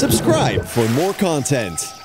Subscribe for more content.